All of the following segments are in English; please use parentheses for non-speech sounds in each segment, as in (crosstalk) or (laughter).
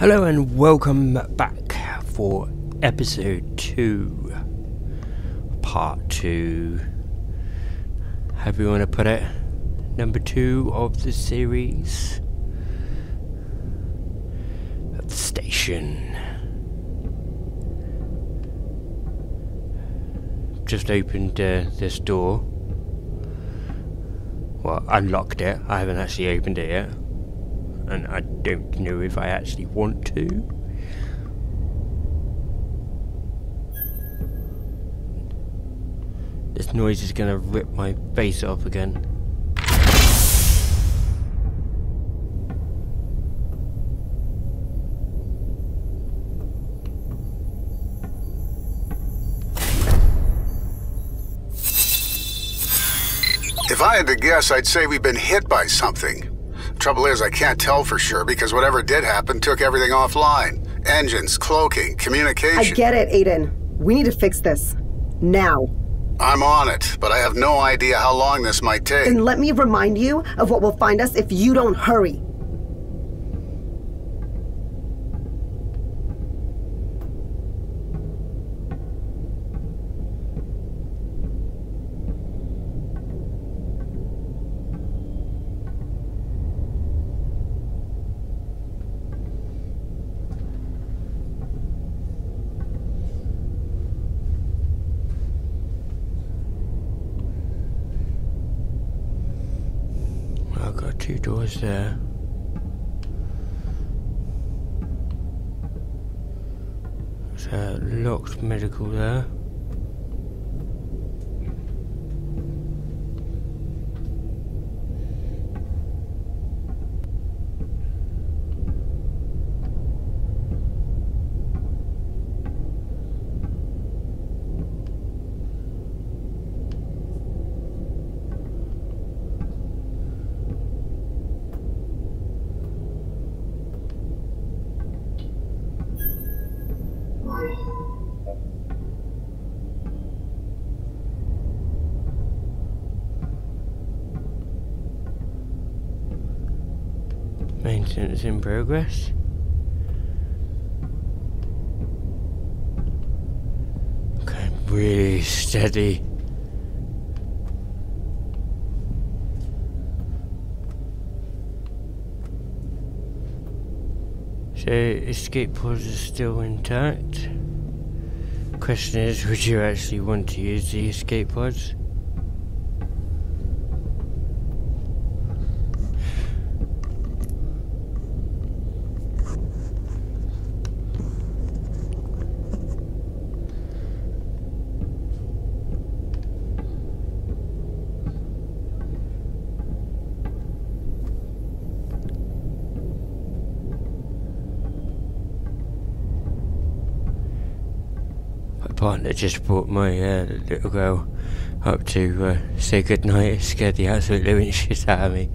Hello and welcome back for episode 2, part 2, however you want to put it, number 2 of the series at the station. Just opened uh, this door. Well, unlocked it. I haven't actually opened it yet and I don't know if I actually want to. This noise is gonna rip my face off again. If I had to guess, I'd say we've been hit by something. Trouble is, I can't tell for sure because whatever did happen took everything offline. Engines, cloaking, communication. I get it, Aiden. We need to fix this. Now. I'm on it, but I have no idea how long this might take. Then let me remind you of what will find us if you don't hurry. I've got two doors there. There's a locked medical there. Maintenance in progress. Okay, really steady. So escape pods are still intact. Question is, would you actually want to use the escape pods? Partner just brought my uh, little girl up to uh, say goodnight. It scared the absolute living (laughs) shit out of me.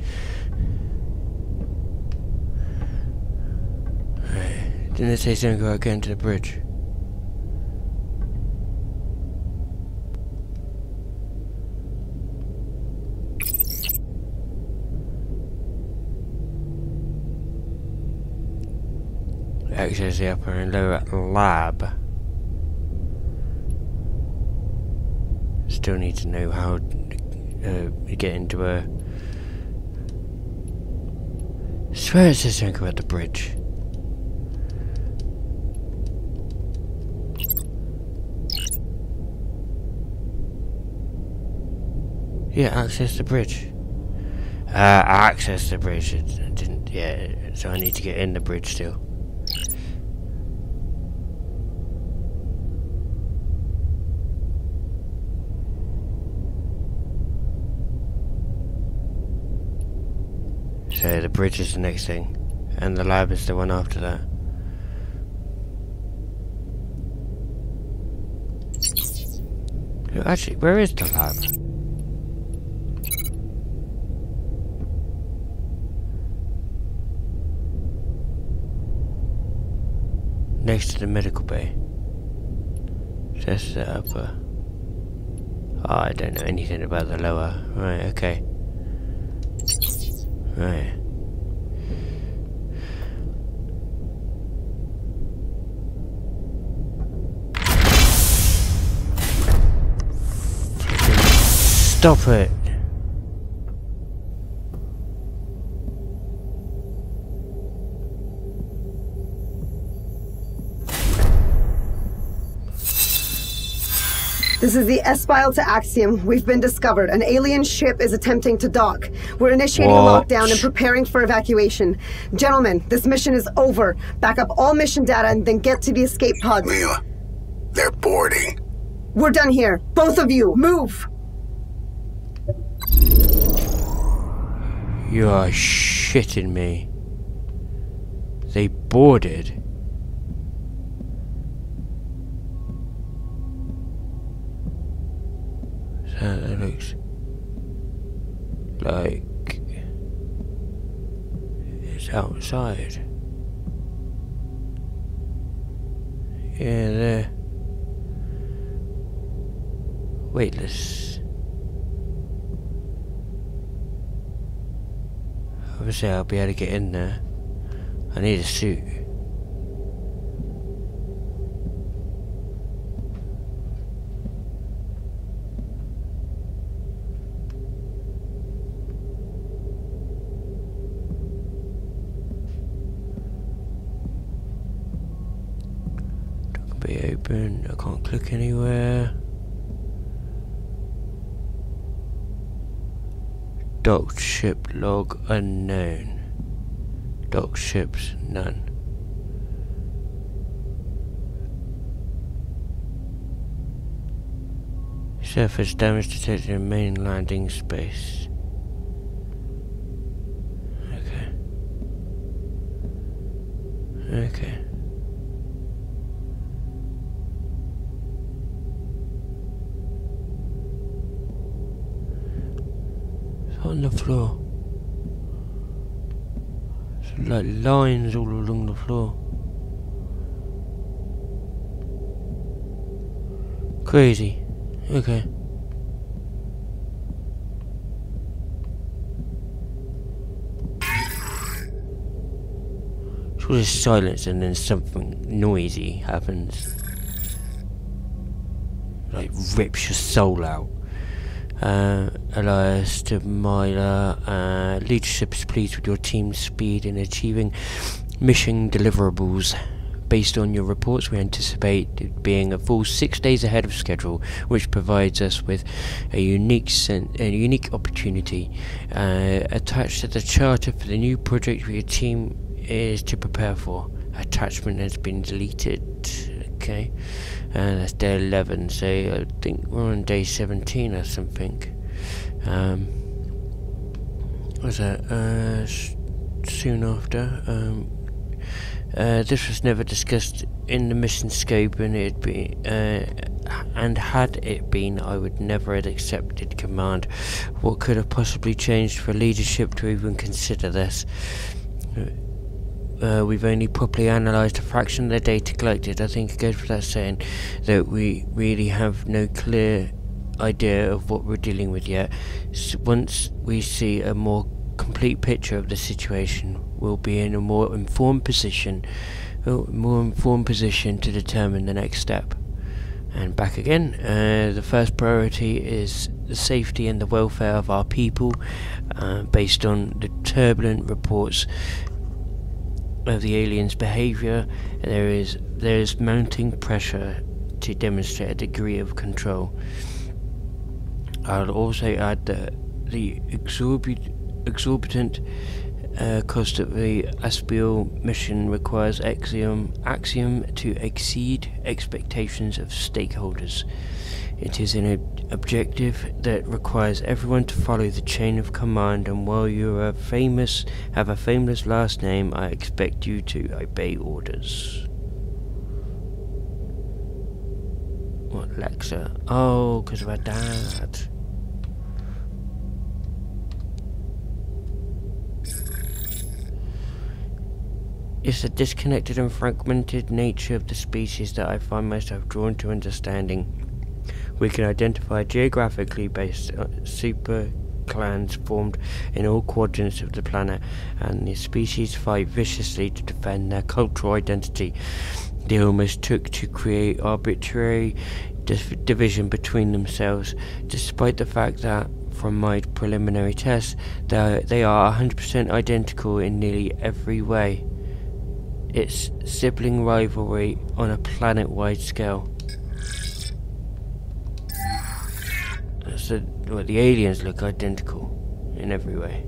Didn't it say something about getting to the bridge? Access the upper and lower lab. Still need to know how uh, get into a. swear it says something about the bridge. Yeah, access the bridge. Uh, access the bridge. It didn't. Yeah, so I need to get in the bridge still. So the bridge is the next thing, and the lab is the one after that. Actually, where is the lab? Next to the medical bay. Just the upper. Oh, I don't know anything about the lower. Right, okay. Hey. Stop it. This is the Espial to Axiom. We've been discovered. An alien ship is attempting to dock. We're initiating What? a lockdown and preparing for evacuation. Gentlemen, this mission is over. Back up all mission data and then get to the escape pod. Mila, they're boarding. We're done here. Both of you, move! You are shitting me. They boarded. Like it's outside. Yeah, uh, there. Weightless. Obviously, I'll be able to get in there. I need a suit. Door can be open. I can't click anywhere. Docked ship log unknown. Docked ships none. Surface damage detected in main landing space. Okay. Okay. The floor. It's like lines all along the floor. Crazy. Okay. So there's silence and then something noisy happens. Like rips your soul out. Uh, Elias to Myla, uh, leadership is pleased with your team's speed in achieving mission deliverables. Based on your reports, we anticipate it being a full six days ahead of schedule, which provides us with a unique a unique opportunity. Uh, attached to the charter for the new project your team is to prepare for. Attachment has been deleted. Okay, and that's day 11, so I think we're on day 17 or something. Um, was that uh, soon after? Um, uh, this was never discussed in the mission scope, and it'd be, uh, and had it been, I would never have accepted command. What could have possibly changed for leadership to even consider this? Uh, we've only properly analysed a fraction of the data collected. I think it goes without saying that we really have no clear idea of what we're dealing with yet. S once we see a more complete picture of the situation, we'll be in a more informed position, more informed position to determine the next step. And back again, uh, the first priority is the safety and the welfare of our people, uh, based on the turbulent reports of the aliens' behavior, there is there is mounting pressure to demonstrate a degree of control. I'll also add that the exorbit- exorbitant uh, cost of the Espial mission requires Axiom, Axiom to exceed expectations of stakeholders. It is an ob- objective that requires everyone to follow the chain of command, and while you are famous, have a famous last name, I expect you to obey orders. What, Lexa? Oh, because of her dad. It's the disconnected and fragmented nature of the species that I find myself drawn to understanding. We can identify geographically based uh, super clans formed in all quadrants of the planet, and the species fight viciously to defend their cultural identity. They almost took to create arbitrary division between themselves, despite the fact that, from my preliminary tests, they are 100% identical in nearly every way. It's sibling rivalry on a planet wide scale. So, well, the aliens look identical in every way.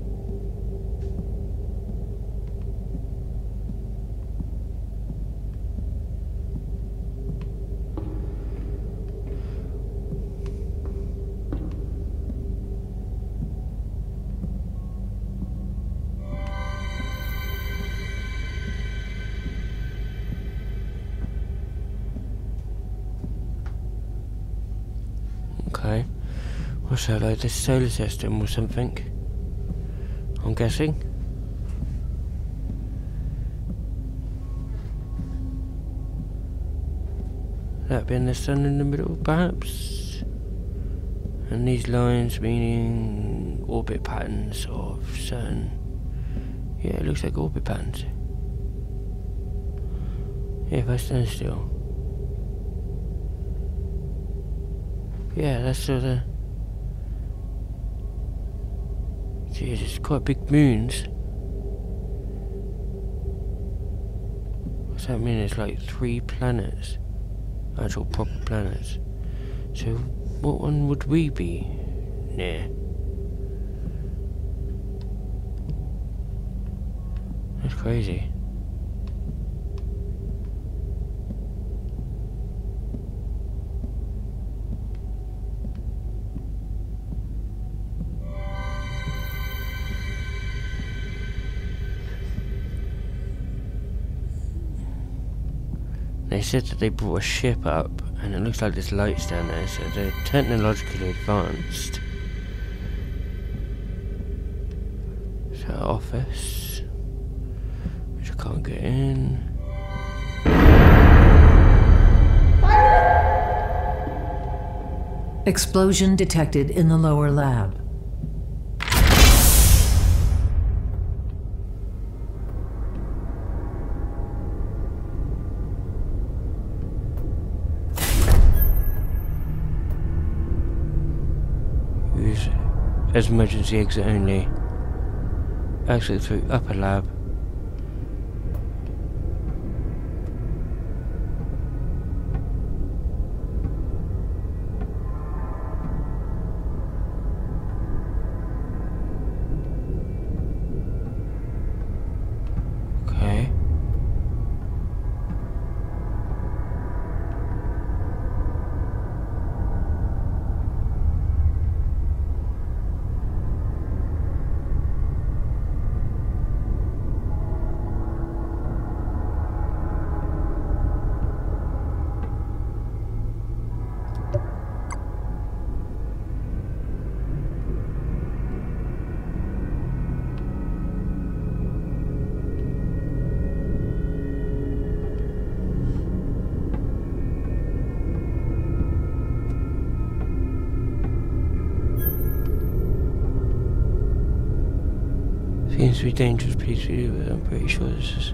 What's that, like the solar system or something? I'm guessing. That being the sun in the middle, perhaps? And these lines meaning orbit patterns of certain... Yeah, it looks like orbit patterns. Yeah, if I stand still. Yeah, that's sort of... It's quite big moons. What's that mean? It's like three planets. Actual proper planets. So, what one would we be near? That's crazy. They said that they brought a ship up, and it looks like there's lights down there, so they're technologically advanced. So office, which I can't get in. Explosion detected in the lower lab. As emergency exit only. Exit through upper lab. Be dangerous place to do, but I'm pretty sure this is...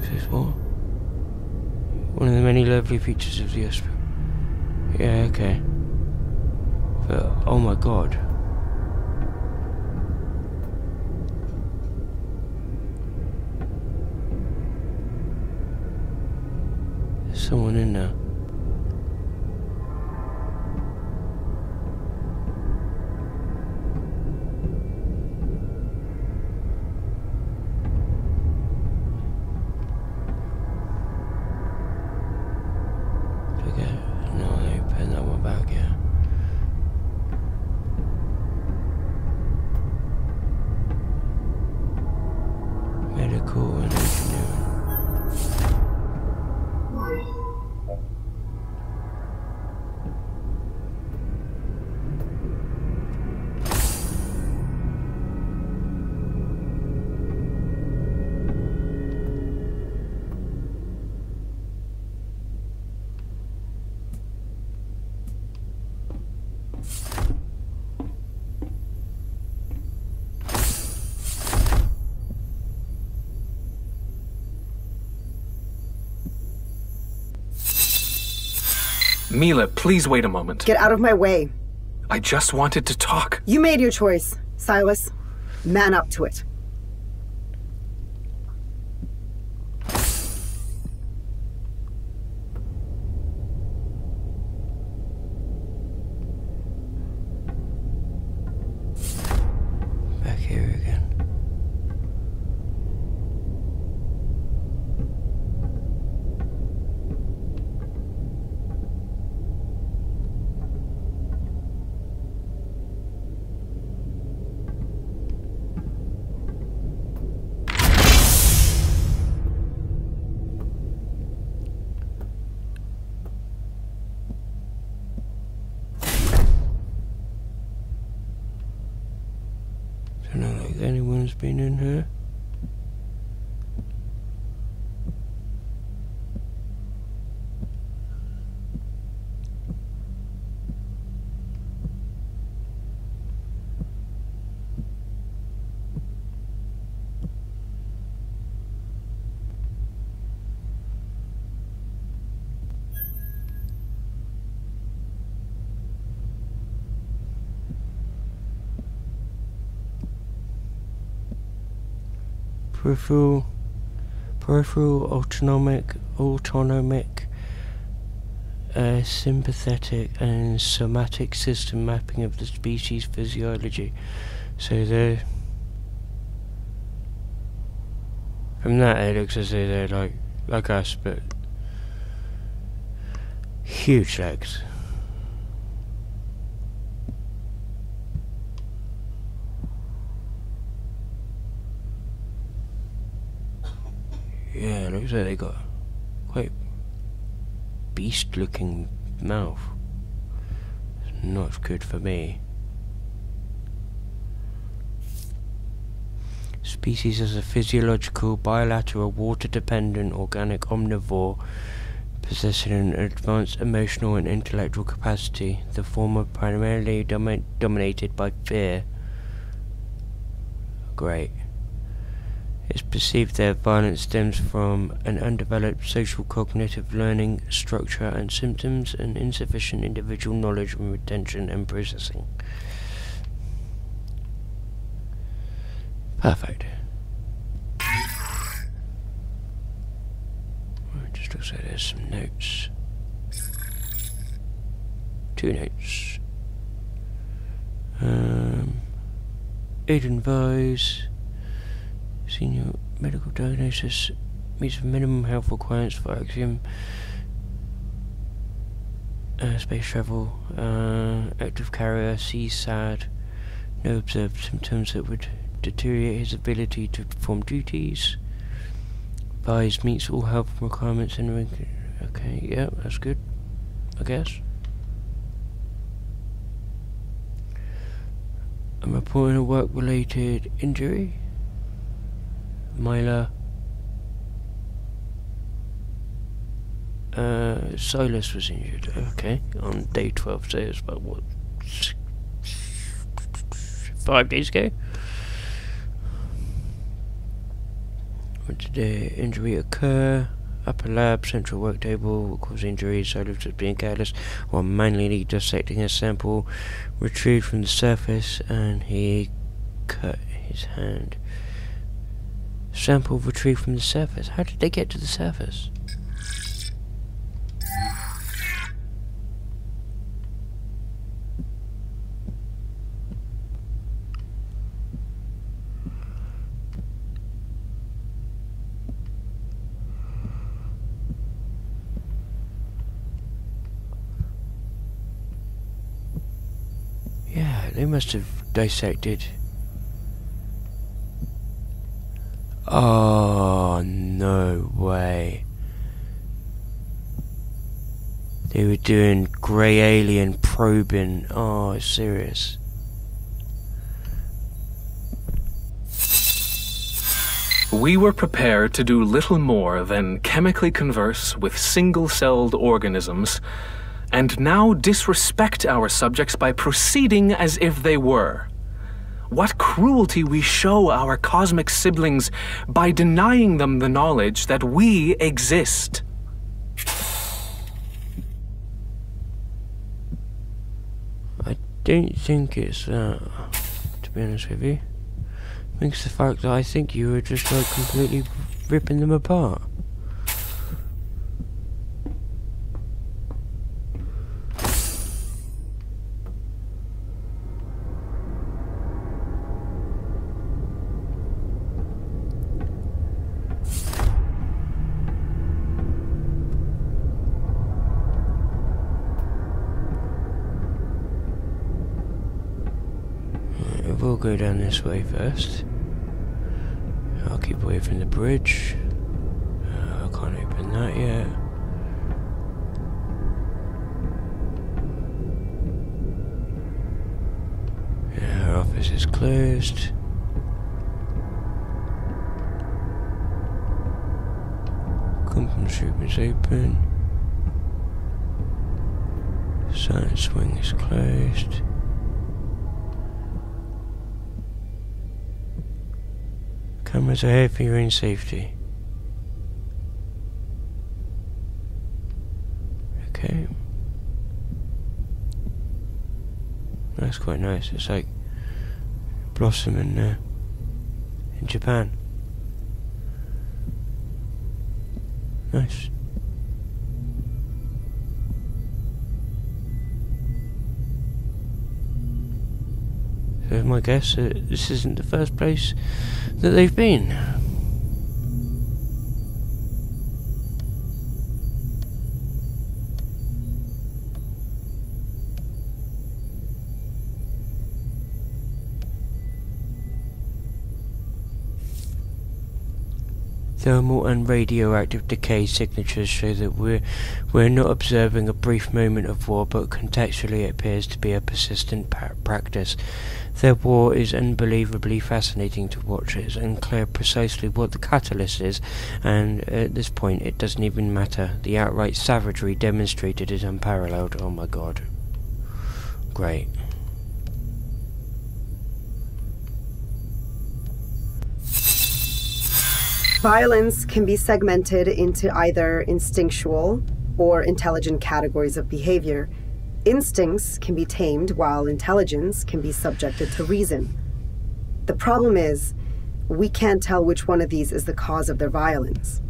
This is what? One of the many lovely features of the Earth. Yeah, okay. But, oh my god. There's someone in there. Mila, please wait a moment. Get out of my way. I just wanted to talk. You made your choice, Silas. Man up to it. Back here again. Don't know like anyone's been in here. Peripheral peripheral autonomic autonomic uh, sympathetic and somatic system mapping of the species physiology. So the from that it looks as though they're like like us but huge legs Like they got quite beast looking mouth. It's not good for me. Species as a physiological, bilateral, water dependent, organic omnivore possessing an advanced emotional and intellectual capacity, the former primarily domi- dominated by fear. Great. It's perceived that violence stems from an undeveloped social cognitive learning structure and symptoms and insufficient individual knowledge and retention and processing. Perfect. It just looks like there's some notes. Two notes. Um, Aiden Vise. Senior medical diagnosis meets minimum health requirements for Axiom. Uh, space travel. Uh, active carrier. CSAD. No observed symptoms that would deteriorate his ability to perform duties. Vise meets all health requirements and. Okay, yeah, that's good. I guess. I'm reporting a work-related injury. Myla. Uh, Silas was injured. Okay, on day 12, so it's about what? Five days ago? When did the injury occur? Upper lab, central work table, caused injury? Silas was being careless while manually dissecting a sample retrieved from the surface and he cut his hand. Sample retrieved from the surface. How did they get to the surface? Yeah, they must have dissected. Oh, no way. They were doing grey alien probing. Oh, serious. We were prepared to do little more than chemically converse with single celled organisms, and now disrespect our subjects by proceeding as if they were what cruelty we show our cosmic siblings by denying them the knowledge that we exist. I don't think it's that, to be honest with you. It's the fact that I think you were just like completely ripping them apart. This way first. I'll keep away from the bridge. Uh, I can't open that yet. Yeah, our office is closed. Conference room is open. Science wing is closed. Cameras are here for your own safety. Okay. That's quite nice. It's like Blossom in, uh, in Japan. Nice. My guess, uh, this isn't the first place that they've been. Thermal and radioactive decay signatures show that we're, we're not observing a brief moment of war, but contextually it appears to be a persistent practice. Their war is unbelievably fascinating to watch. It's unclear precisely what the catalyst is, and at this point it doesn't even matter. The outright savagery demonstrated is unparalleled. Oh my god. Great. Violence can be segmented into either instinctual or intelligent categories of behavior. Instincts can be tamed while intelligence can be subjected to reason. The problem is, we can't tell which one of these is the cause of their violence.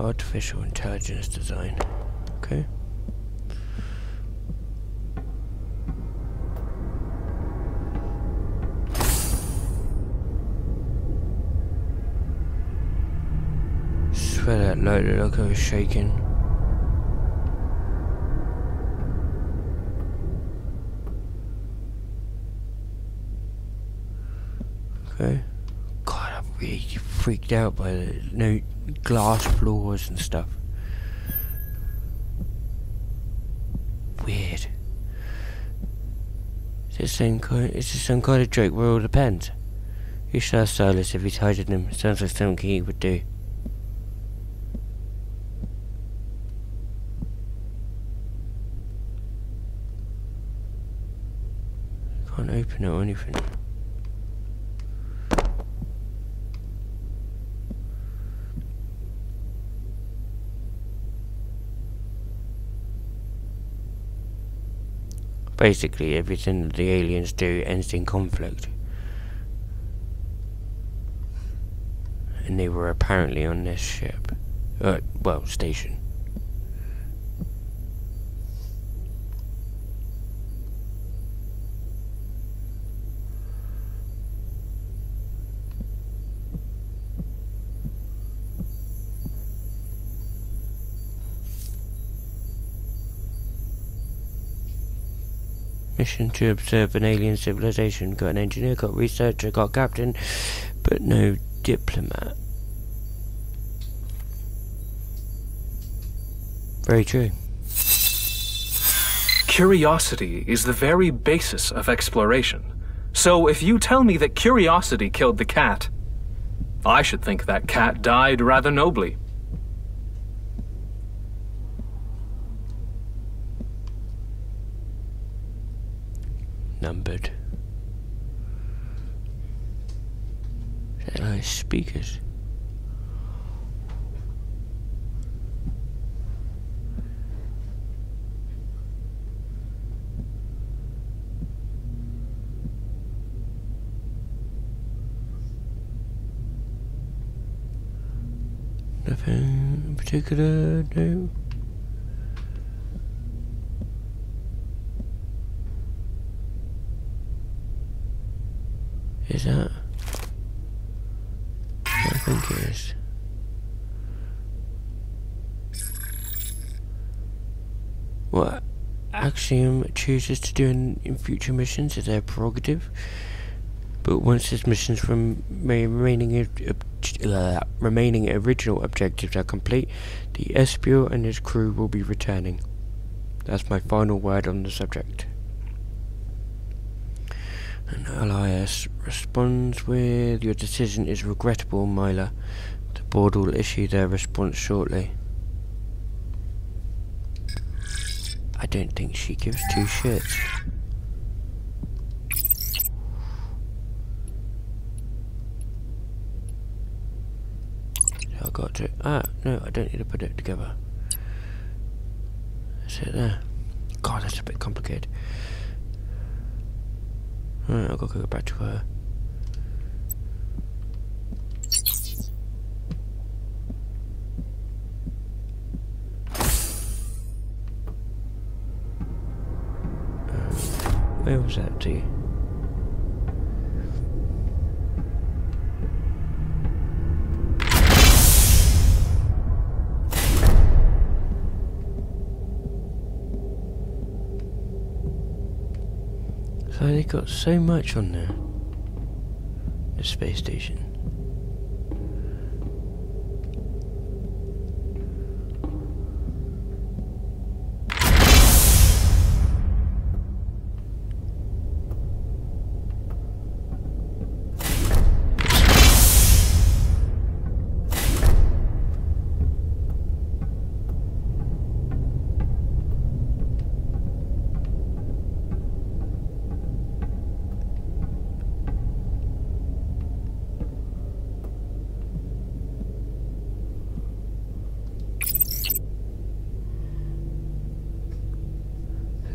Artificial intelligence design. Okay. Swear that looked like I was shaking. Okay. God, I'm really freaked out by the no glass floors and stuff. Weird. Is this some kind? Is this some kind of joke where it all depends? You should ask Silas if he's hiding them. Sounds like something he would do. Can't open it or anything. Basically, everything that the aliens do ends in conflict. And they were apparently on this ship. Uh, well, station. Mission to observe an alien civilization. Got an engineer, got researcher, got captain, but no diplomat. Very true. Curiosity is the very basis of exploration. So if you tell me that curiosity killed the cat, I should think that cat died rather nobly. Numbered. That speakers? Nothing in particular, no. Is that? I What Axiom chooses to do in, in future missions is their prerogative. But once his missions from remaining uh, remaining original objectives are complete, the Espial and his crew will be returning. That's my final word on the subject. And Elias responds with, Your decision is regrettable, Myla. The board will issue their response shortly. I don't think she gives two shits. I got to. Ah, no, I don't need to put it together. That's it there. God, that's a bit complicated. Got to go back to her. Um, where was that to? So they got so much on there. The space station.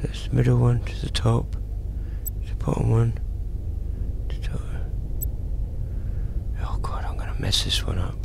That's the middle one to the top, the bottom one to the top. Oh god, I'm gonna mess this one up.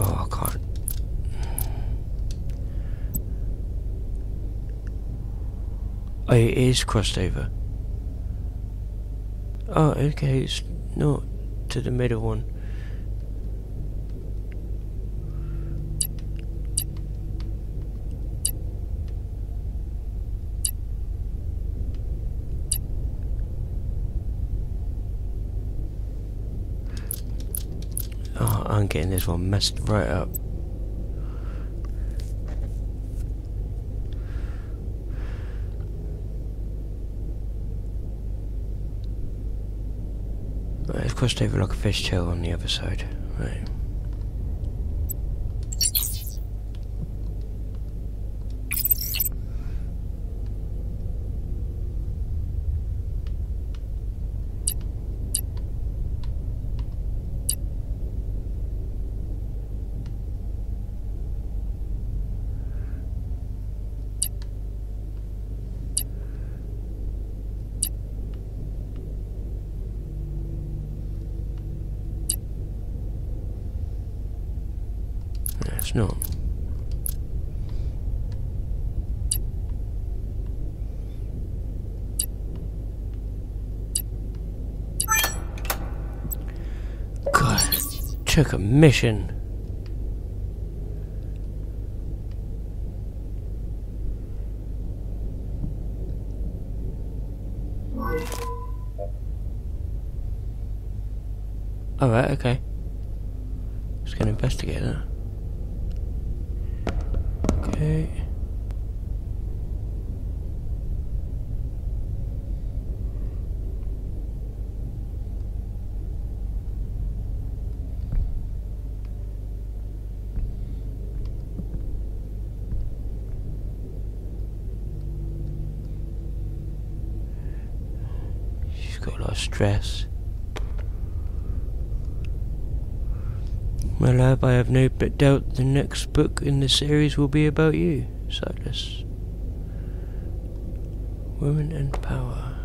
Oh, I can't. Oh, it is crossed over. Oh, okay, it's not to the middle one. Oh, I'm getting this one messed right up. Crossed over like a fish tail on the other side. Right. No, it's not. God, took a mission. Alright, okay. Let's go investigate that. Okay. She's got a lot of stress. My lab, I have no doubt the next book in the series will be about you, Silas. Women and power.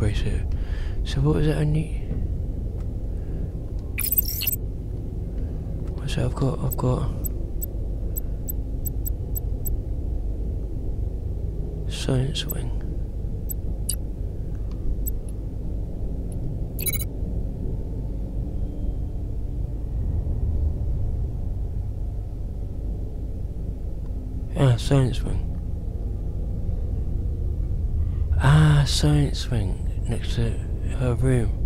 Bracelet. So what was it I need? What's that I've got? I've got... Science wing. Ah, science wing. Ah, science wing next to her room.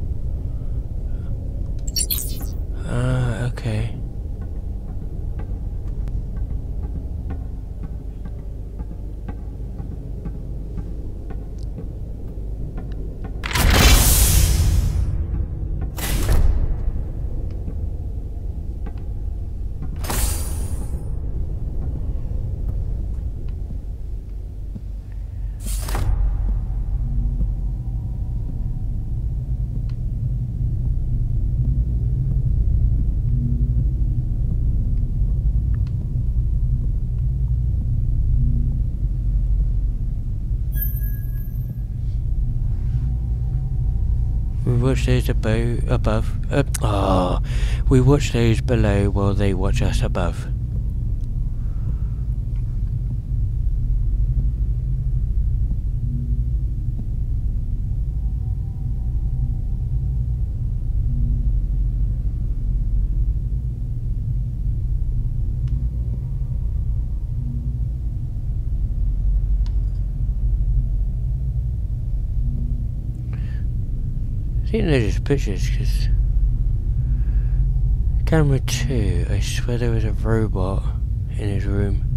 Watch those above, above, uh, oh, we watch those below while they watch us above. I think they're just pictures, because... Camera 2, I swear there was a robot in his room.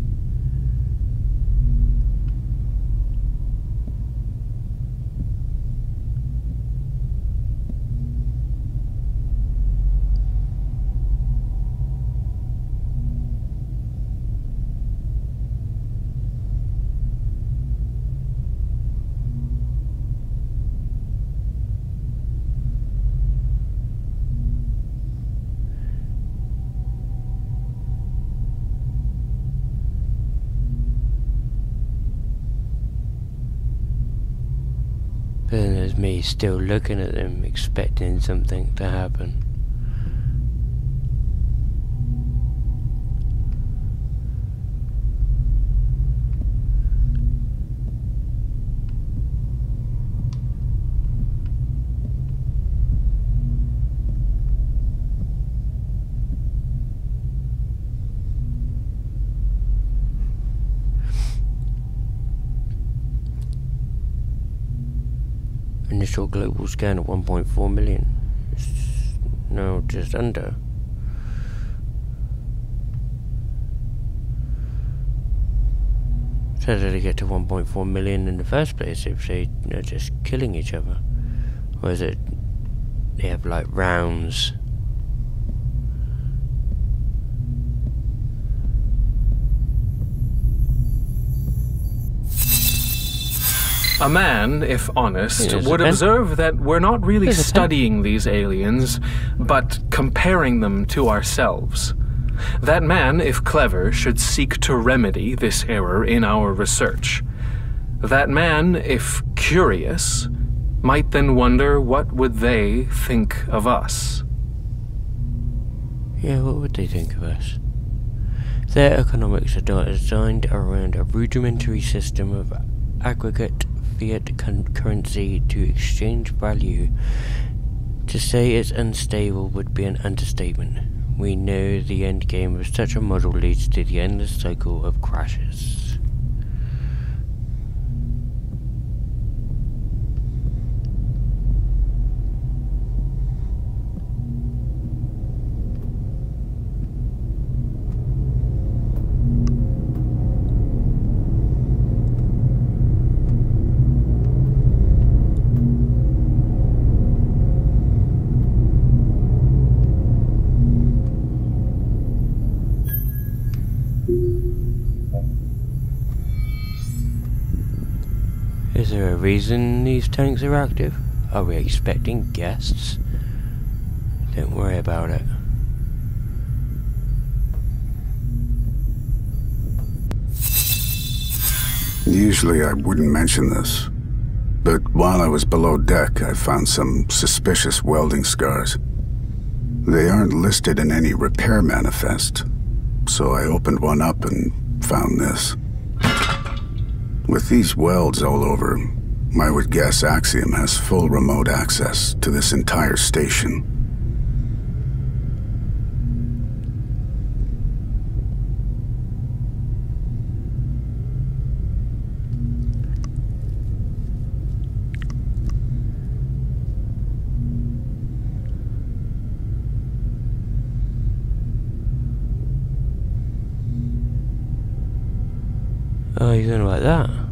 But then there's me still looking at them, expecting something to happen. Global scan of 1.4 million. It's now just under. So how did they get to 1.4 million in the first place if they are just killing each other? Or is it they have like rounds? A man, if honest, would observe that we're not really studying these aliens, but comparing them to ourselves. That man, if clever, should seek to remedy this error in our research. That man, if curious, might then wonder what would they think of us. Yeah, what would they think of us? Their economics are designed around a rudimentary system of aggregate fiat currency to exchange value. To say it's unstable would be an understatement. We know the end game of such a model leads to the endless cycle of crashes. Reason these tanks are active? Are we expecting guests? Don't worry about it. Usually I wouldn't mention this, but while I was below deck, I found some suspicious welding scars. They aren't listed in any repair manifest, so I opened one up and found this. With these welds all over, I would guess Axiom has full remote access to this entire station. Oh, you're gonna like that?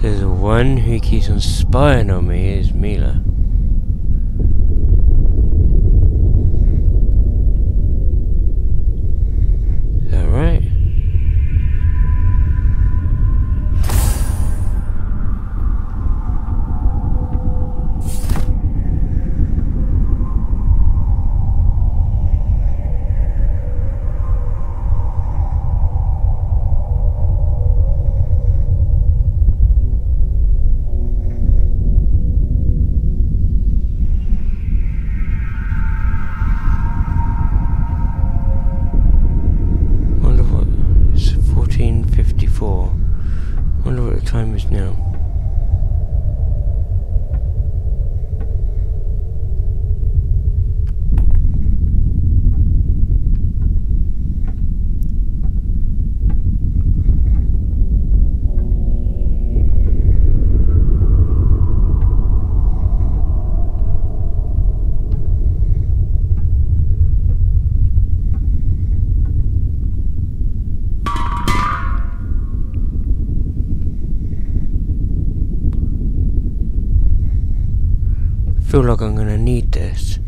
The one who keeps on spying on me is Mila. Like I'm gonna need this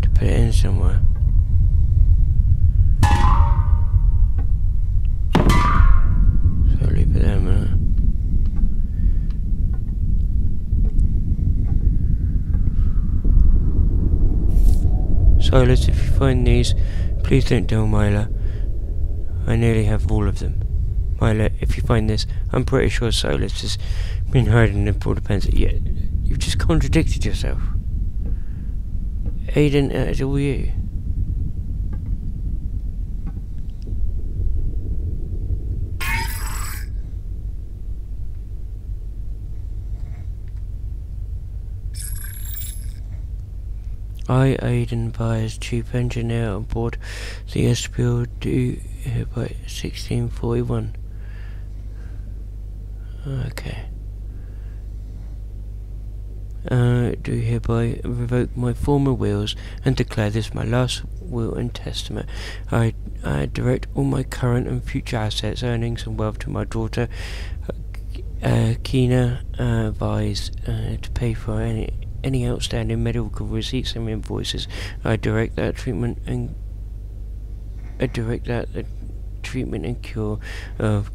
to put it in somewhere. So leave it there a minute. Silas, if you find these, please don't tell Myla. I nearly have all of them. Myla, if you find this, I'm pretty sure Silas has been hiding in the Border Pens. Yet, you've just contradicted yourself. Aiden, uh, it's all you. I, Aiden Byers, Chief Engineer on board the Espial, do hereby 1641. Okay. Uh, do hereby revoke my former wills and declare this my last will and testament. I, I direct all my current and future assets, earnings, and wealth to my daughter, uh, Kina uh, uh, to pay for any any outstanding medical receipts and invoices. I direct that treatment and I direct that the treatment and cure of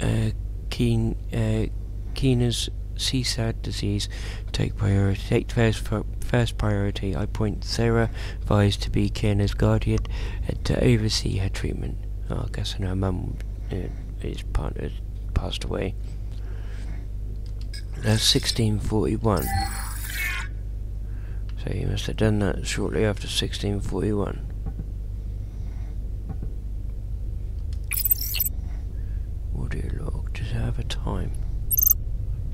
uh, Keen uh, Keena's CSAD disease take priority. Take first first priority. I point Sarah Vise to be Keena's guardian and to oversee her treatment. Oh, I guess and her mum uh, is partner passed away. That's 1641. So he must have done that shortly after 1641. Audio log. Does it have a time?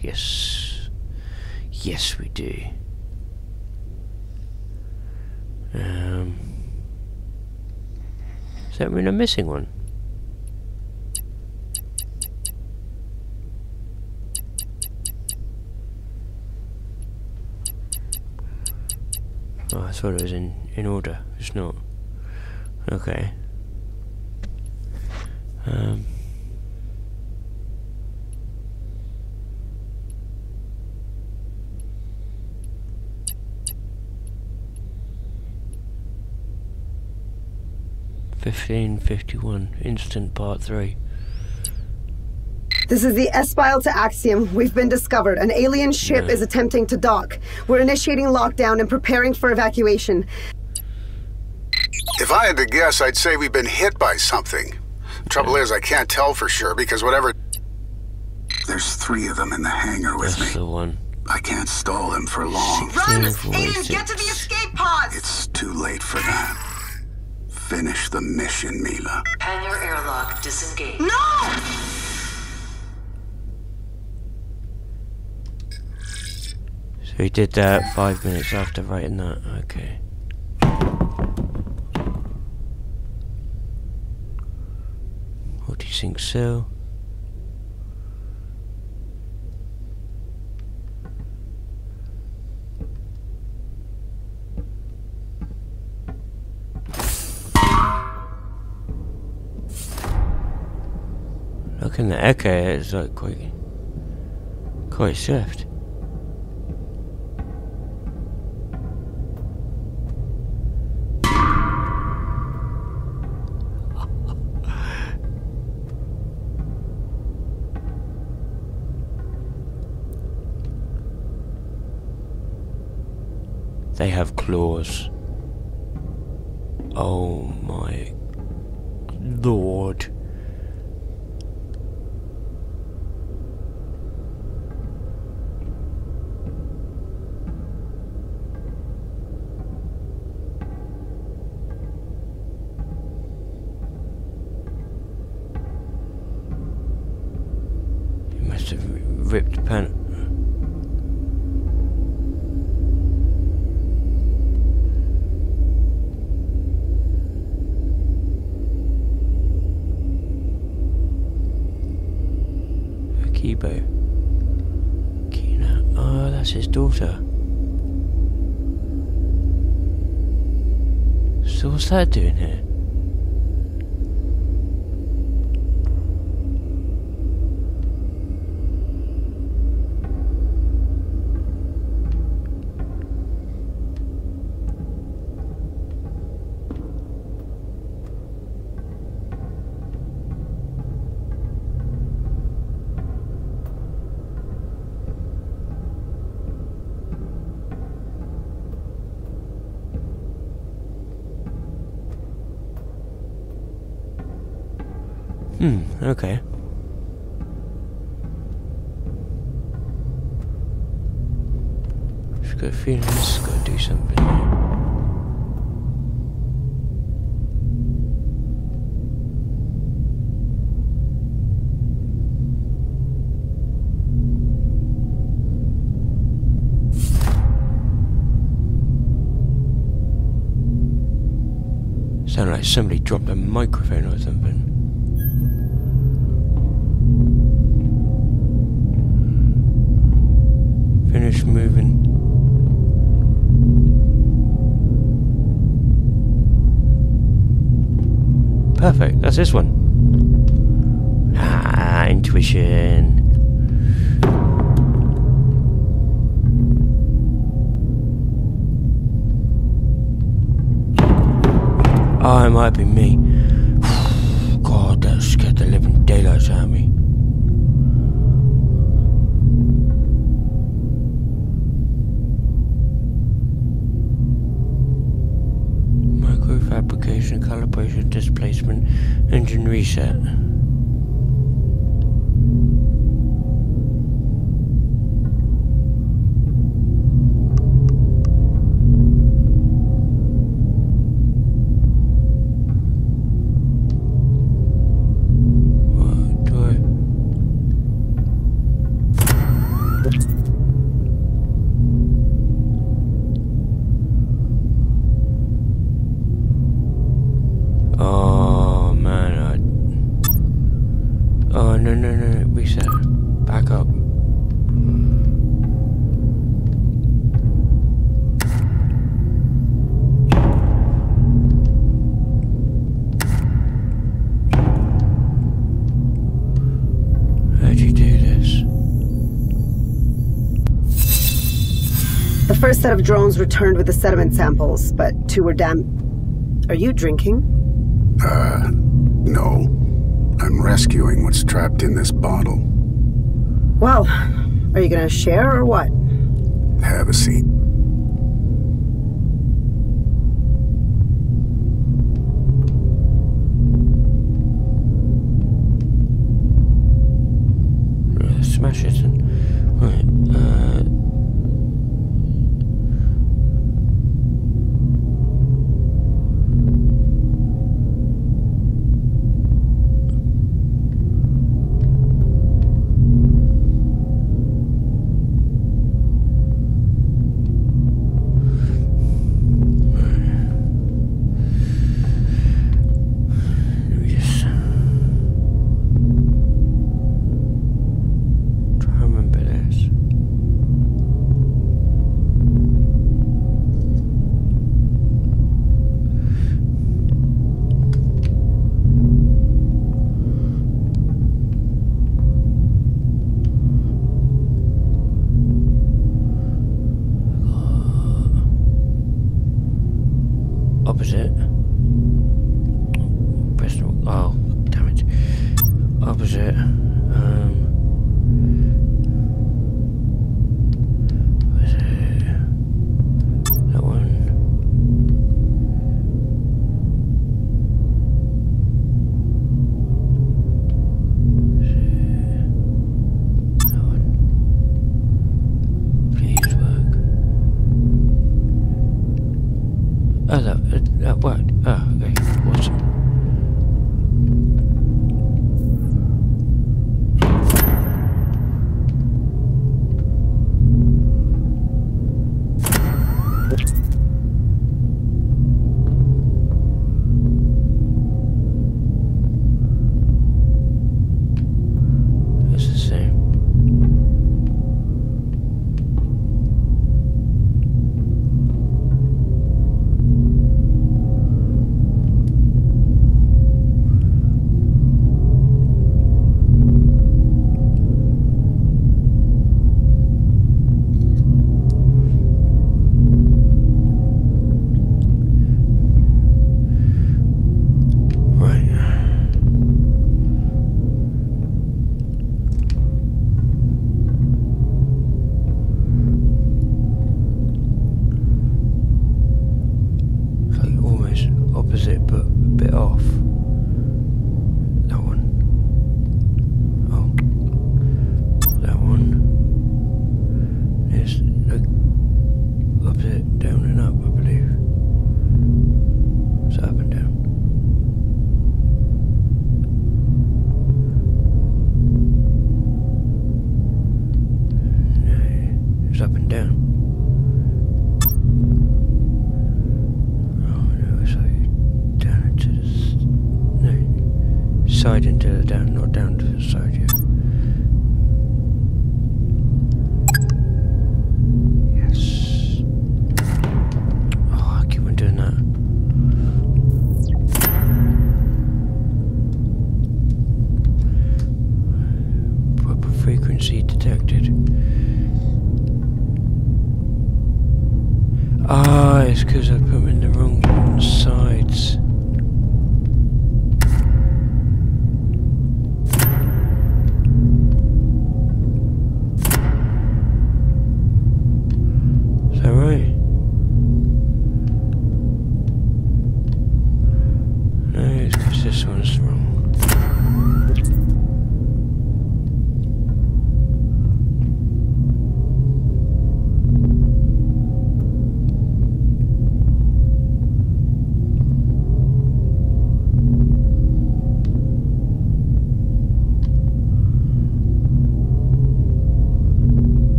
Yes. Yes, we do. Um, does that mean I'm missing one? Oh, I thought it was in, in order. It's not. Okay. Um. Fifteen fifty one, instant part three. This is the Espial to Axiom. We've been discovered. An alien ship Yeah. is attempting to dock. We're initiating lockdown and preparing for evacuation. If I had to guess, I'd say we've been hit by something. Trouble is, I can't tell for sure because whatever. There's three of them in the hangar with That's me. the one. I can't stall them for long. Run! Sixteen Aiden, get to the escape pods! It's too late for that. Finish the mission, Mila. Hangar airlock disengaged. No! So he did that five minutes after writing that. Okay. What do you think, so? Look in the echo, it's like quite, quite swift. They have claws. Oh my So Hmm, okay. Just a feeling this to do something. Sounded like somebody dropped a microphone or something. Moving. Perfect, that's this one. Ah, intuition. Oh, it might be me. (sighs) God, that scared the living daylights first set of drones returned with the sediment samples, but two were damp. Are you drinking? Uh, no. I'm rescuing what's trapped in this bottle. Well, are you gonna share or what? Have a seat.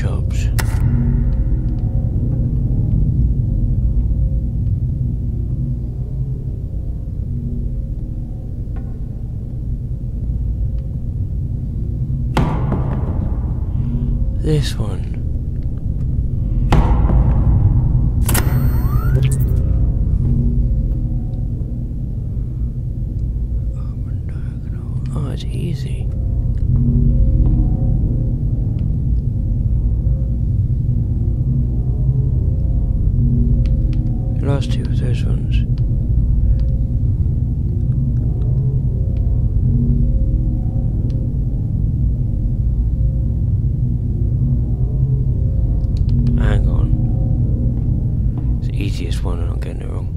chops. easiest one, I'm not it wrong.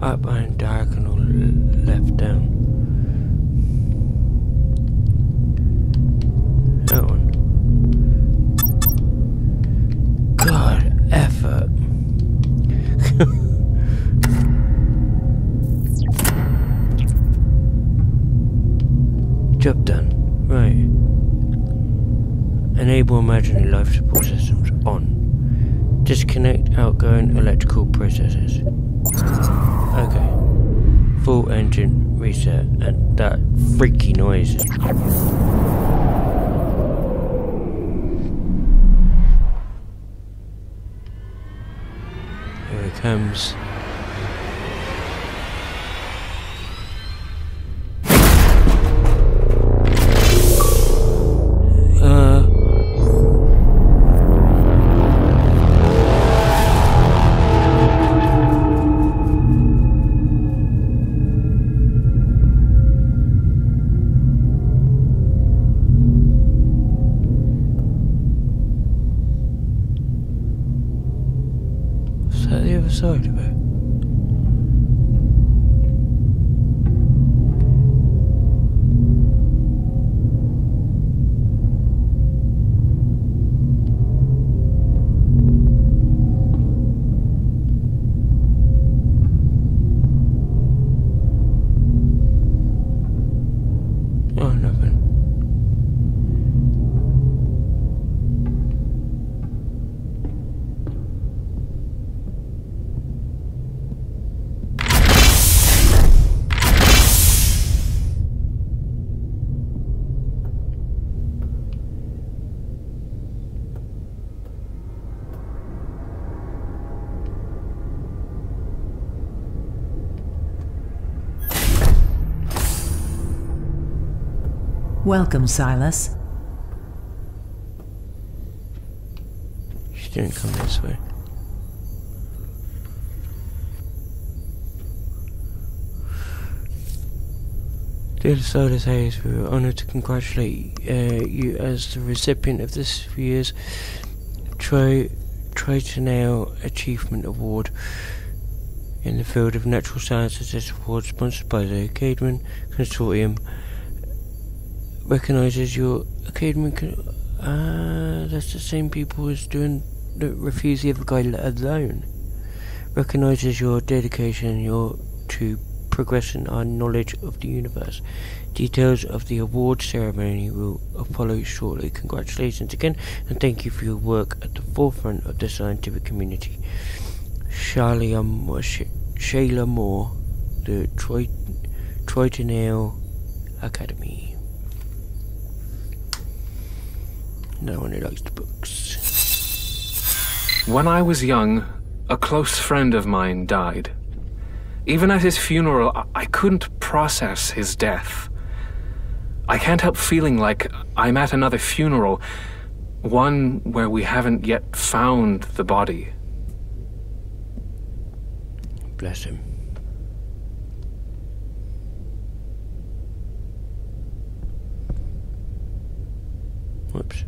Up and diagonal left down. That one. God, effort. (laughs) Job done. Right. Enable imaginary life support systems on. Disconnect outgoing electrical processes. Okay. Full engine reset and that freaky noise. Here it comes. Welcome, Silas. She didn't come this way. Dear Silas Hayes, we are honoured to congratulate uh, you as the recipient of this year's Tri Tritonale Achievement Award in the field of natural sciences. This award, sponsored by the Cademan Consortium, recognises your Cademan. Con- ah, that's the same people as doing the refuse the other guy alone. Recognises your dedication, your to progressing our knowledge of the universe. Details of the award ceremony will follow shortly. Congratulations again, and thank you for your work at the forefront of the scientific community. Shayla Shayla Moore the Troy, Tritonale Academy. No one who likes the books. When I was young, a close friend of mine died. Even at his funeral, I couldn't process his death. I can't help feeling like I'm at another funeral, one where we haven't yet found the body. Bless him. Whoops.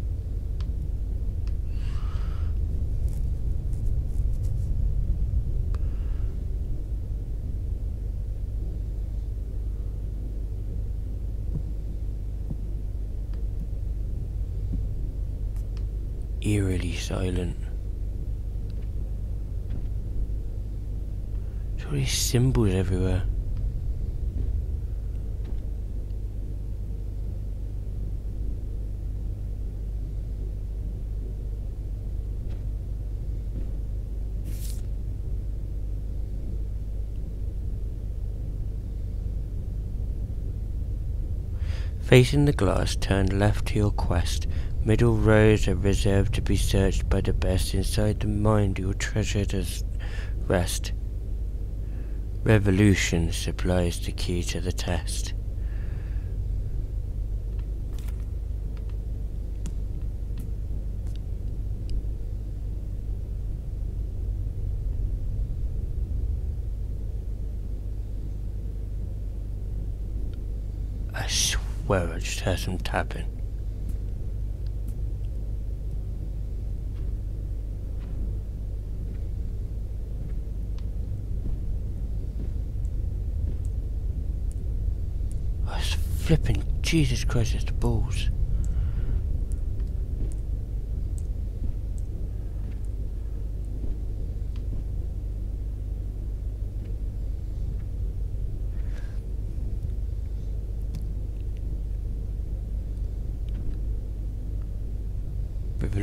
Eerily silent. There's all these symbols everywhere. Facing the glass, turn left to your quest. Middle rows are reserved to be searched by the best. Inside the mind your treasure does rest. Revolution supplies the key to the test. I swear I just heard some tapping. Oh, I was flipping Jesus Christ, it's the balls.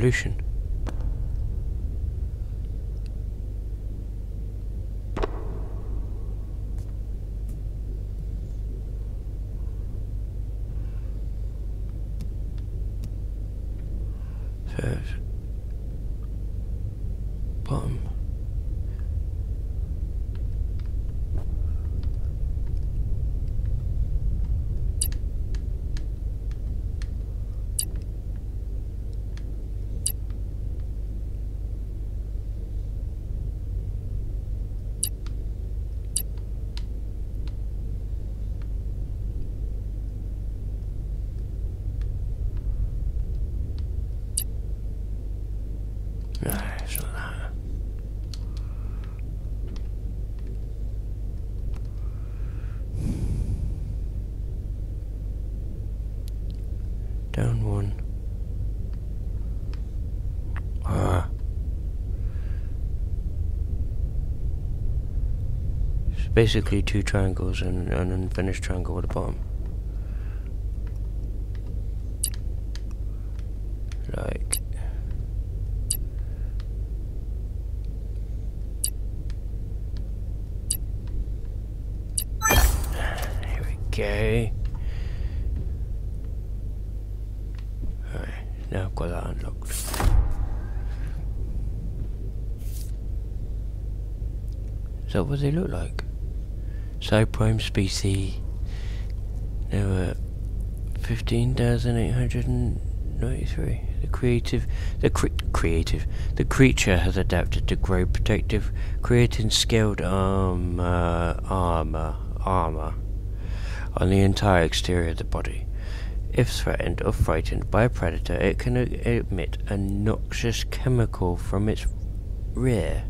Revolution. Down one. Ah. It's basically two triangles and an unfinished triangle at the bottom. Like. Here we go. Alright, Now I've got that unlocked. That what they look like? So prime species never 15,893. The creative, the cre creative, the creature has adapted to grow protective, creating scaled armor, armor, armor on the entire exterior of the body. If threatened or frightened by a predator, it can emit a noxious chemical from its rear.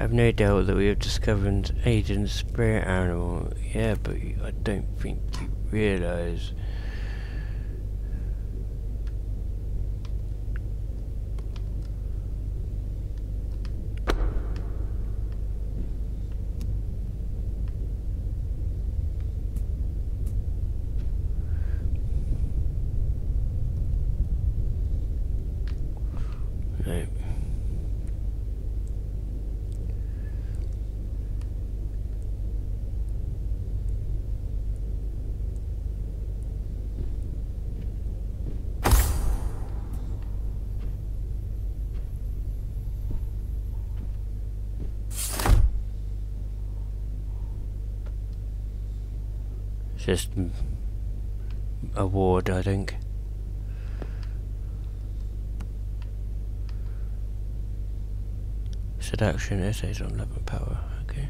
I have no doubt that we have discovered Aiden's spirit animal. Yeah, but I don't think you realise. No. Just mm, a ward, I think. Seduction essays on love and power. Okay.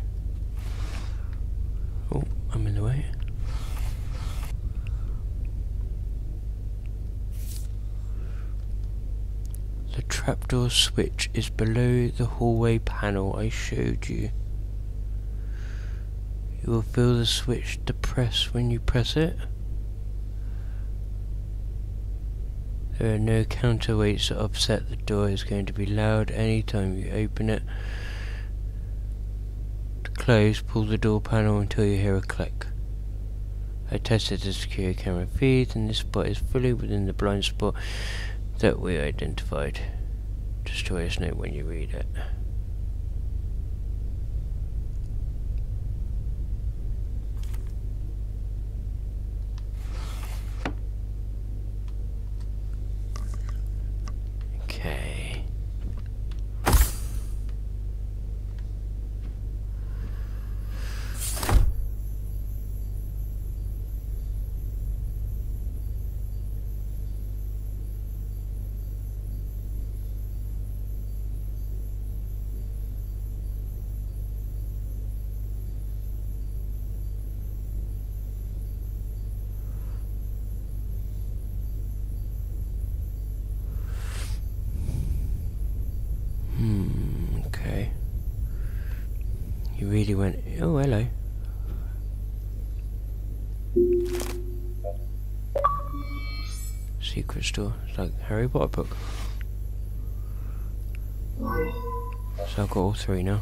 Oh, I'm in the way. The trapdoor switch is below the hallway panel I showed you. You will feel the switch depress when you press it. There are no counterweights that upset the door It's going to be loud anytime you open it. To close, pull the door panel until you hear a click. I tested the security camera feed and this spot is fully within the blind spot that we identified. Just let us know when you read it. Harry Potter book. So I've got all three now.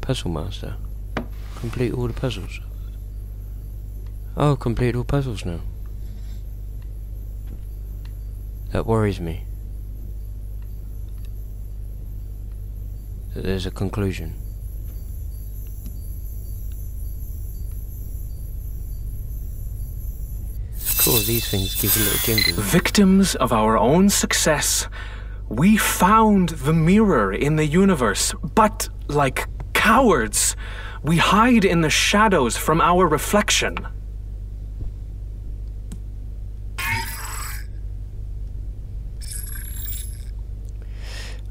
Puzzle Master. Complete all the puzzles. Oh, complete all puzzles now. That worries me. That there's a conclusion. Cool, these things give a little jingle. Victims of our own success, we found the mirror in the universe, but like cowards, we hide in the shadows from our reflection.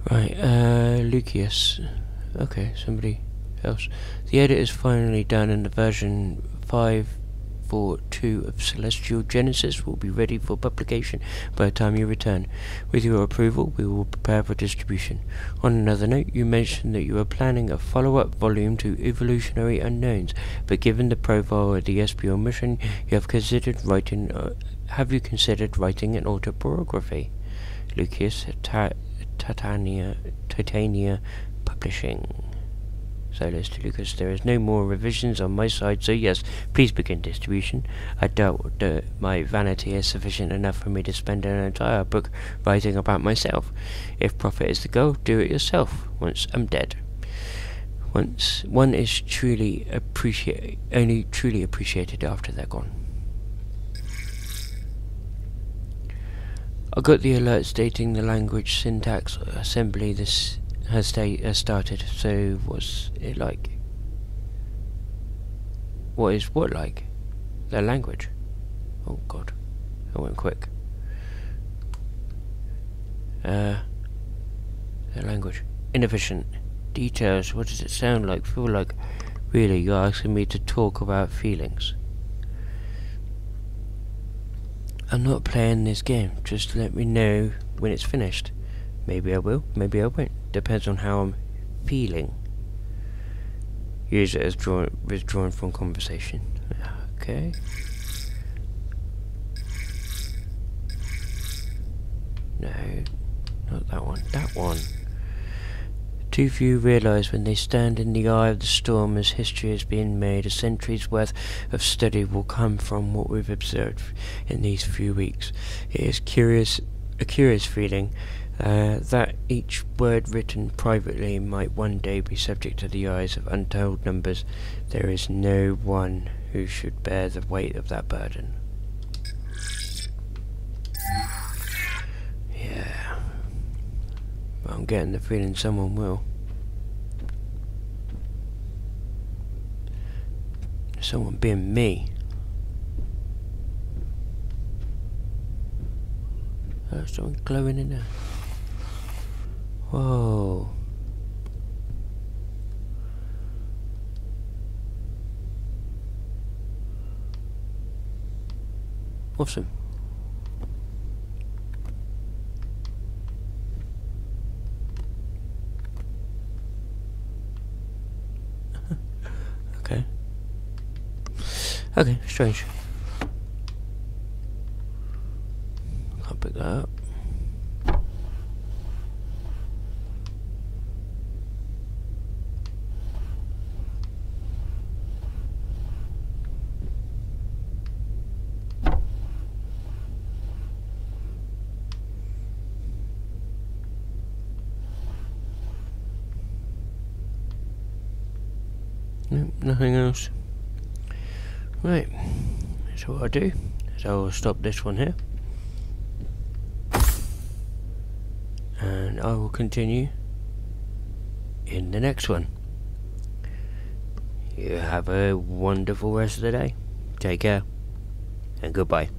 Right, uh, Lucius. Okay, somebody else. The edit is finally done and the version 542 of Celestial Genesis will be ready for publication by the time you return. With your approval, we will prepare for distribution. On another note, you mentioned that you are planning a follow-up volume to Evolutionary Unknowns, but given the profile of the Espial mission, you have considered writing, uh, have you considered writing an autobiography? Lucas, ta Titania, Titania Publishing. Solus to Lucas, there is no more revisions on my side, so yes, please begin distribution. I doubt that my vanity is sufficient enough for me to spend an entire book writing about myself. If profit is the goal, do it yourself, once I'm dead. Once one is truly appreciate only truly appreciated after they're gone. I got the alert stating the language syntax assembly this has, sta has started. So what's it like? What is what like? Their language. Oh god. I went quick. Uh their language. Inefficient. Details, what does it sound like? Feel like really you're asking me to talk about feelings. I'm not playing this game, just let me know when it's finished. Maybe I will, maybe I won't. Depends on how I'm feeling. Use it as drawn, withdrawn from conversation. Okay. No, not that one. That one. Too few realise when they stand in the eye of the storm as history is being made, a century's worth of study will come from what we've observed in these few weeks. It is curious, a curious feeling uh, that each word written privately might one day be subject to the eyes of untold numbers. There is no one who should bear the weight of that burden. Yeah. But I'm getting the feeling someone will. Someone being me. Oh, something glowing in there. Whoa. Awesome. okay. Okay, strange. Can't pick that up. Nope, nothing else. Right, so what I do is I'll stop this one here. And I will continue in the next one. You have a wonderful rest of the day. Take care. And goodbye.